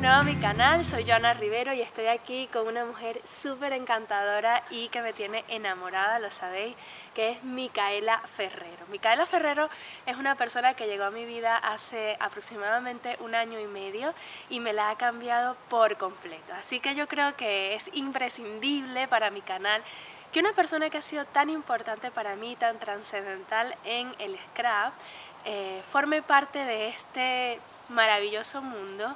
Nuevo a mi canal, soy Joana Rivero y estoy aquí con una mujer súper encantadora y que me tiene enamorada, lo sabéis, que es Micaela Ferrero. Micaela Ferrero es una persona que llegó a mi vida hace aproximadamente un año y medio y me la ha cambiado por completo. Así que yo creo que es imprescindible para mi canal que una persona que ha sido tan importante para mí, tan trascendental en el scrap, eh, forme parte de este maravilloso mundo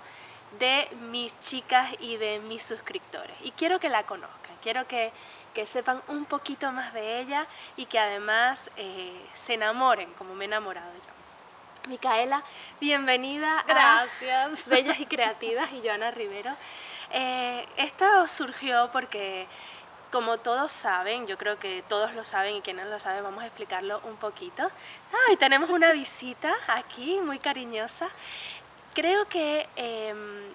de mis chicas y de mis suscriptores. Y quiero que la conozcan, quiero que, sepan un poquito más de ella y que además eh, se enamoren como me he enamorado yo. Micaela, bienvenida Gracias. a Bellas y Creativas y Joana Rivero. Eh, esto surgió porque como todos saben, yo creo que todos lo saben y quienes lo saben, vamos a explicarlo un poquito. Ah, y tenemos una visita aquí, muy cariñosa. Creo que em,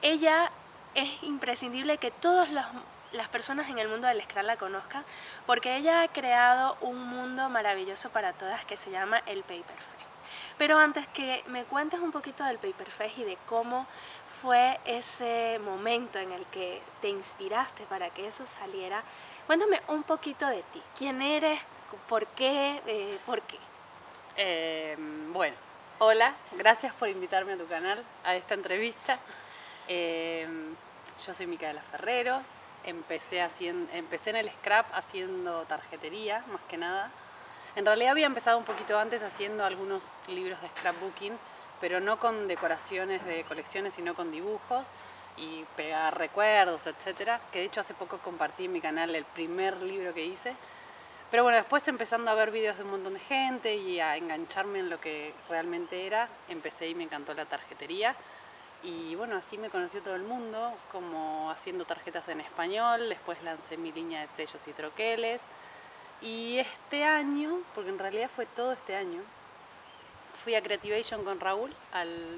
ella es imprescindible que todas las personas en el mundo del Scrum la conozcan, porque ella ha creado un mundo maravilloso para todas que se llama el Paper Pero antes que me cuentes un poquito del Paper y de cómo fue ese momento en el que te inspiraste para que eso saliera? Cuéntame un poquito de ti. ¿Quién eres? ¿Por qué? Eh, ¿Por qué? Em, bueno, hola, gracias por invitarme a tu canal, a esta entrevista. Em, yo soy Micaela Ferrero, empecé, haciendo, empecé en el scrap haciendo tarjetería, más que nada. En realidad había empezado un poquito antes haciendo algunos libros de scrapbooking, pero no con decoraciones de colecciones, sino con dibujos y pegar recuerdos, etcétera, que de hecho hace poco compartí en mi canal el primer libro que hice. Pero bueno, después empezando a ver videos de un montón de gente y a engancharme en lo que realmente era, empecé y me encantó la tarjetería. Y bueno, así me conoció todo el mundo, como haciendo tarjetas en español, después lancé mi línea de sellos y troqueles. Y este año, porque en realidad fue todo este año, fui a Creativation con Raúl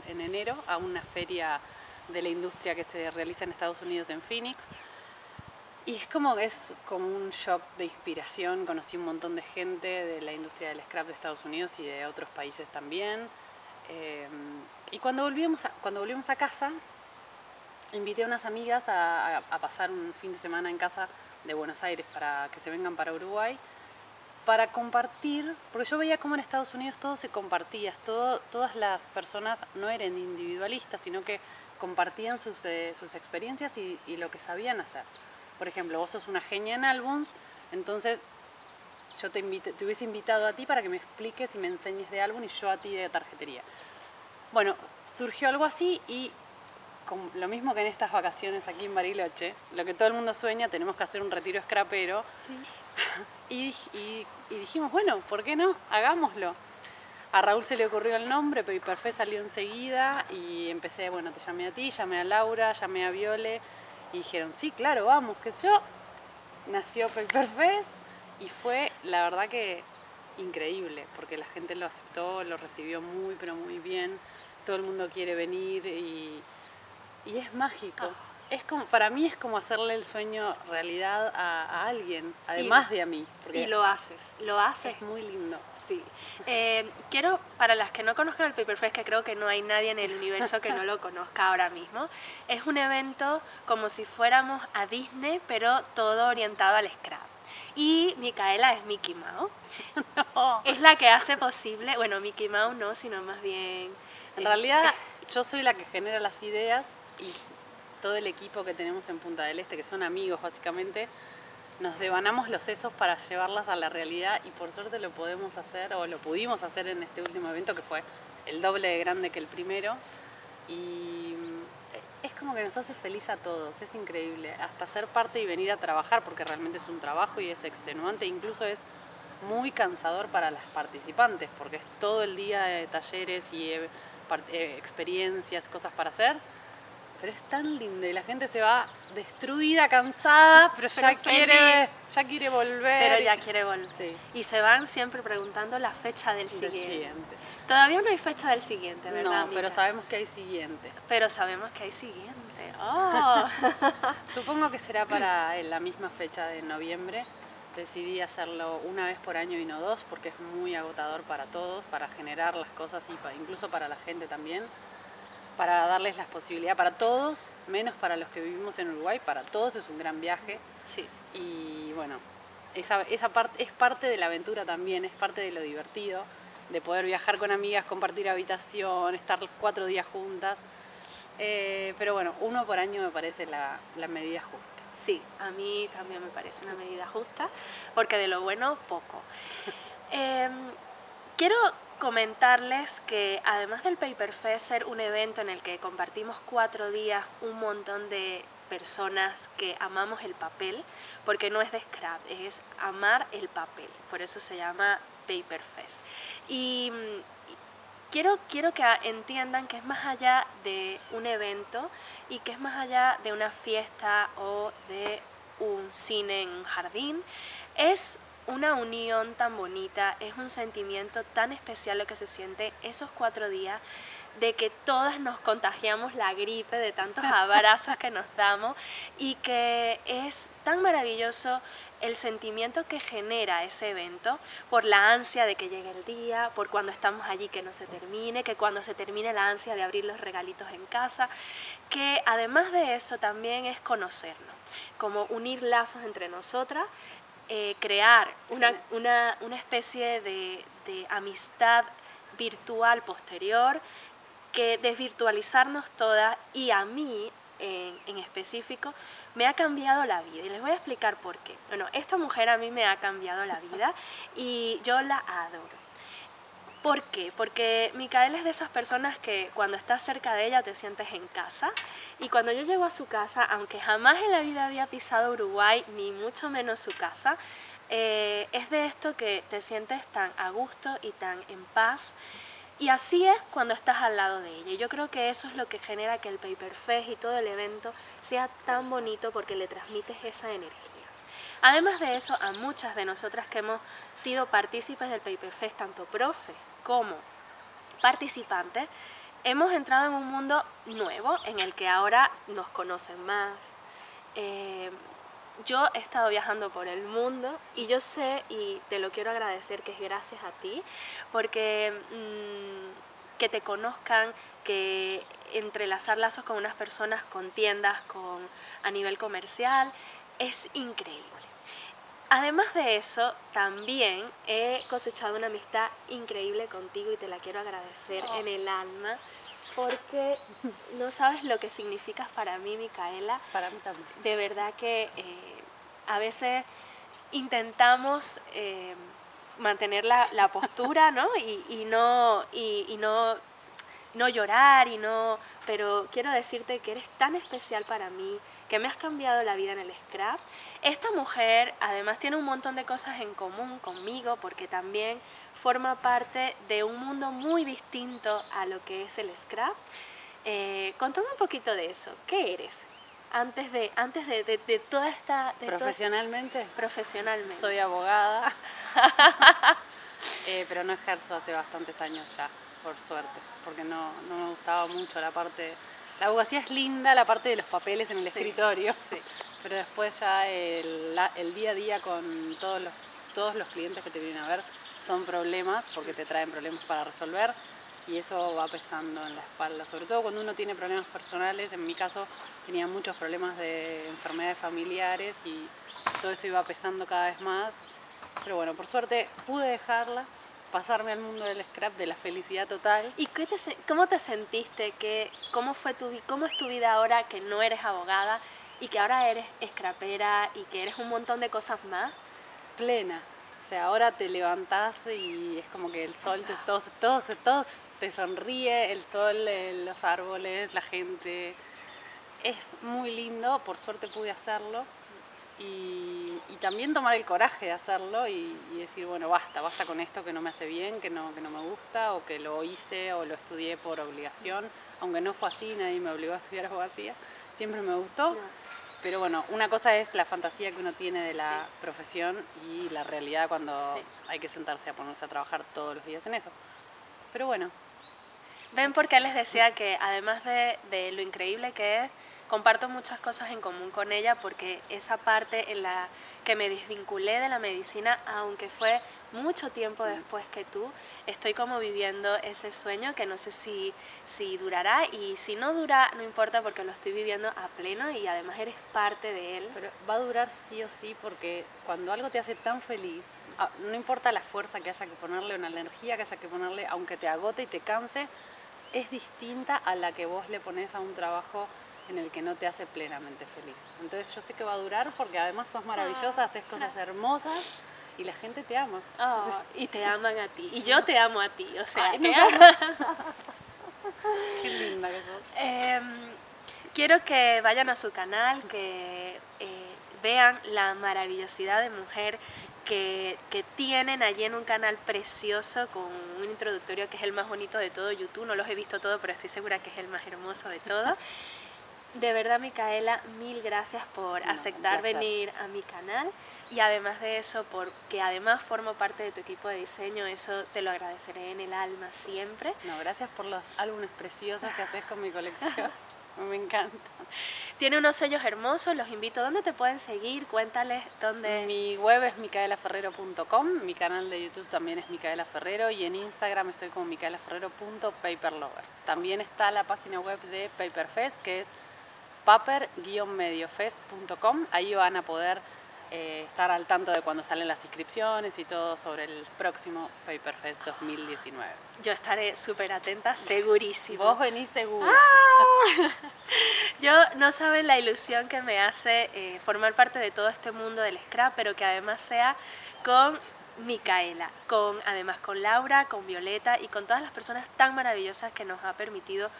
en enero a una feria de la industria que se realiza en Estados Unidos en Phoenix. Y es como, es como un shock de inspiración, conocí un montón de gente de la industria del scrap de Estados Unidos y de otros países también. Eh, y cuando volvimos, a, cuando volvimos a casa, invité a unas amigas a pasar un fin de semana en casa de Buenos Aires para que se vengan para Uruguay para compartir, porque yo veía cómo en Estados Unidos todo se compartía, todas las personas no eran individualistas, sino que compartían sus, eh, sus experiencias y, lo que sabían hacer. Por ejemplo, vos sos una genia en álbums, entonces yo te, te hubiese invitado a ti para que me expliques y me enseñes de álbum y yo a ti de tarjetería. Bueno, surgió algo así y lo mismo que en estas vacaciones aquí en Bariloche, lo que todo el mundo sueña, tenemos que hacer un retiro scrapero. Y, dijimos, bueno, ¿por qué no? Hagámoslo. A Raúl se le ocurrió el nombre, pero Hiperfe salió enseguida y empecé, bueno, te llamé a ti, llamé a Laura, llamé a Viole y dijeron, sí, claro, vamos, que yo. Nació Paperfest y fue, la verdad que increíble, porque la gente lo aceptó, lo recibió muy, pero muy bien, todo el mundo quiere venir y, es mágico. Ah es como, para mí es como hacerle el sueño realidad a, alguien, además de a mí. Y lo haces, lo haces. Es muy lindo. Sí. Eh, quiero, para las que no conozcan el Paper Fest, que creo que no hay nadie en el universo que no lo conozca ahora mismo, es un evento como si fuéramos a Disney, pero todo orientado al scrap. Y Micaela es Mickey Mouse. Es la que hace posible, bueno, Mickey Mouse no, sino más bien... En realidad yo soy la que genera las ideas y todo el equipo que tenemos en Punta del Este, que son amigos básicamente, nos devanamos los sesos para llevarlas a la realidad y por suerte lo podemos hacer o lo pudimos hacer en este último evento que fue el doble de grande que el primero. Y es como que nos hace feliz a todos, es increíble, hasta ser parte y venir a trabajar porque realmente es un trabajo y es extenuante, incluso es muy cansador para las participantes porque es todo el día de talleres y eh, eh, experiencias, cosas para hacer pero es tan lindo y la gente se va destruida, cansada, pero, ya, quiere, ya quiere volver. Pero ya quiere volver. Y se van siempre preguntando la fecha del siguiente. Todavía no hay fecha del siguiente, ¿verdad? No, pero sabemos que hay siguiente. Pero sabemos que hay siguiente. Oh. Supongo que será para la misma fecha de noviembre. Decidí hacerlo una vez por año y no dos porque es muy agotador para todos, para generar las cosas y incluso para la gente también para darles la posibilidad para todos, menos para los que vivimos en Uruguay, para todos es un gran viaje. Sí. Y bueno, esa, esa parte es parte de la aventura también, es parte de lo divertido, de poder viajar con amigas, compartir habitación, estar cuatro días juntas. Eh, pero bueno, uno por año me parece la, la medida justa. Sí, a mí también me parece una medida justa, porque de lo bueno, poco. Em, quiero comentarles que además del Paper Fest ser un evento en el que compartimos cuatro días un montón de personas que amamos el papel, porque no es de scrap, es amar el papel, por eso se llama Paper Fest. Y mm, quiero, quiero que entiendan que es más allá de un evento y que es más allá de una fiesta o de un cine en un jardín, es una unión tan bonita, es un sentimiento tan especial lo que se siente esos cuatro días de que todas nos contagiamos la gripe de tantos abrazos que nos damos y que es tan maravilloso el sentimiento que genera ese evento por la ansia de que llegue el día, por cuando estamos allí que no se termine, que cuando se termine la ansia de abrir los regalitos en casa, que además de eso también es conocernos, como unir lazos entre nosotras eh, crear una, una, una especie de, de, amistad virtual posterior, que desvirtualizarnos todas y a mí en, en, específico me ha cambiado la vida y les voy a explicar por qué. Bueno, esta mujer a mí me ha cambiado la vida y yo la adoro. ¿Por qué? Porque Micaela es de esas personas que cuando estás cerca de ella te sientes en casa. Y cuando yo llego a su casa, aunque jamás en la vida había pisado Uruguay, ni mucho menos su casa, eh, es de esto que te sientes tan a gusto y tan en paz. Y así es cuando estás al lado de ella. Y yo creo que eso es lo que genera que el Paper Fest y todo el evento sea tan bonito porque le transmites esa energía. Además de eso, a muchas de nosotras que hemos sido partícipes del Paper Fest, tanto profe como participantes, hemos entrado en un mundo nuevo en el que ahora nos conocen más. Eh, yo he estado viajando por el mundo y yo sé, y te lo quiero agradecer, que es gracias a ti, porque mmm, que te conozcan, que entrelazar lazos con unas personas, con tiendas, con, a nivel comercial, es increíble. Además de eso, también he cosechado una amistad increíble contigo y te la quiero agradecer oh. en el alma porque no sabes lo que significas para mí, Micaela. Para mí también. De verdad que eh, a veces intentamos eh, mantener la, la, postura, ¿no? Y, y no, y, y no, no llorar, y no, pero quiero decirte que eres tan especial para mí, que me has cambiado la vida en el scrap. Esta mujer además tiene un montón de cosas en común conmigo porque también forma parte de un mundo muy distinto a lo que es el scrap. Eh, contame un poquito de eso. ¿Qué eres? Antes de, antes de, de, de toda esta... ¿Profesionalmente? Toda, profesionalmente. Soy abogada, eh, pero no ejerzo hace bastantes años ya, por suerte, porque no, no me gustaba mucho la parte la abogacía es linda, la parte de los papeles en el sí, escritorio, sí. pero después ya el, la, el, día a día con todos los, todos los clientes que te vienen a ver son problemas porque te traen problemas para resolver y eso va pesando en la espalda, sobre todo cuando uno tiene problemas personales, en mi caso tenía muchos problemas de enfermedades familiares y todo eso iba pesando cada vez más, pero bueno, por suerte pude dejarla pasarme al mundo del scrap, de la felicidad total. ¿Y te, cómo te sentiste? Que, cómo, fue tu, ¿Cómo es tu vida ahora que no eres abogada y que ahora eres scrapera y que eres un montón de cosas más? Plena. O sea, ahora te levantás y es como que el sol, te, todos, todos, todos te sonríe, el sol, los árboles, la gente. Es muy lindo, por suerte pude hacerlo y, y, también tomar el coraje de hacerlo y, y, decir, bueno, basta, basta con esto que no me hace bien, que no, que no me gusta, o que lo hice o lo estudié por obligación, aunque no fue así, nadie me obligó a estudiar abogacía, siempre me gustó. No. Pero bueno, una cosa es la fantasía que uno tiene de la sí. profesión y la realidad cuando sí. hay que sentarse a ponerse a trabajar todos los días en eso. Pero bueno. Ven porque les decía que además de, de lo increíble que es, comparto muchas cosas en común con ella porque esa parte en la que me desvinculé de la medicina, aunque fue mucho tiempo después que tú, estoy como viviendo ese sueño que no sé si, si durará y si no dura, no importa porque lo estoy viviendo a pleno y además eres parte de él. Pero va a durar sí o sí porque cuando algo te hace tan feliz, ah, no importa la fuerza que haya que ponerle o la energía que haya que ponerle, aunque te agote y te canse, es distinta a la que vos le pones a un trabajo en el que no te hace plenamente feliz. Entonces yo sé que va a durar porque además sos maravillosa, haces cosas hermosas y la gente te ama. Oh, y te aman a ti. Y yo te amo a ti. O sea, Ay, que- Qué linda que sos. Em, quiero que vayan a su canal, que eh, vean la maravillosidad de mujer que, que tienen allí en un canal precioso con un introductorio que es el más bonito de todo YouTube. No los he visto todo, pero estoy segura que es el más hermoso de todo. De verdad, Micaela, mil gracias por No, aceptar venir a mi canal y además de eso, porque además formo parte de tu equipo de diseño, eso te lo agradeceré en el alma siempre. No, gracias por los álbumes preciosos que haces con mi colección. Me encanta. Tiene unos sellos hermosos, los invito. ¿Dónde te pueden seguir? Cuéntales dónde. Mi web es micaelaferrero.com, mi canal de YouTube también es Micaela Ferrero y en Instagram estoy como micaelaferrero.paperlover. También está la página web de Paperfest que es paper-mediofest.com. Ahí van a poder eh, estar al tanto de cuando salen las inscripciones y todo sobre el próximo Paperfest 2019. Yo estaré súper atenta, segurísimo. Vos venís seguro. Yo no saben la ilusión que me hace eh, formar parte de todo este mundo del scrap, pero que además sea con Micaela, con además con Laura, con Violeta y con todas las personas tan maravillosas que nos ha permitido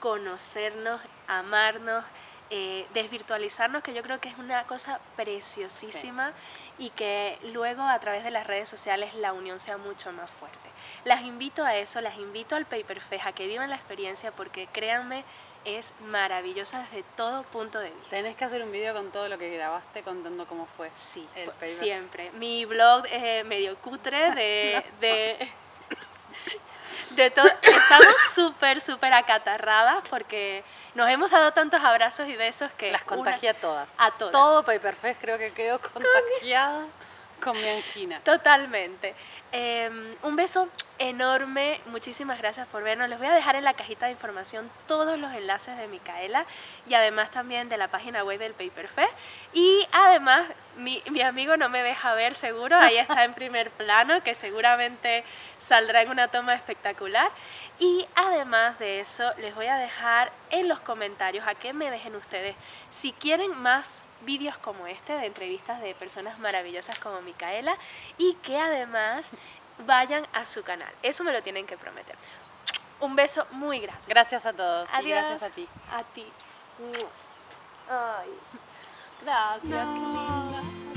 conocernos, amarnos, eh, desvirtualizarnos, que yo creo que es una cosa preciosísima y que luego a través de las redes sociales la unión sea mucho más fuerte. Las invito a eso, las invito al Paper Fest, a que vivan la experiencia porque créanme, es maravillosa desde todo punto de vista. Tenés que hacer un video con todo lo que grabaste contando cómo fue. Sí, el pu- Paper siempre. Mi blog eh, medio cutre de... de de todo, estamos súper, súper acatarradas porque nos hemos dado tantos abrazos y besos que Las contagié a todas. a todas. Todo Paperfest creo que quedó contagiada con mi angina. Totalmente. Eh, un beso enorme, muchísimas gracias por vernos. Les voy a dejar en la cajita de información todos los enlaces de Micaela y además también de la página web del Paper Fest. Y además, mi, mi amigo no me deja ver seguro, ahí está en primer plano, que seguramente saldrá en una toma espectacular. Y además de eso, les voy a dejar en los comentarios a que me dejen ustedes si quieren más vídeos como este de entrevistas de personas maravillosas como Micaela y que además vayan a su canal. Eso me lo tienen que prometer. Un beso muy grande. Gracias a todos y gracias a ti. A ti. Ay. Gracias, qué linda.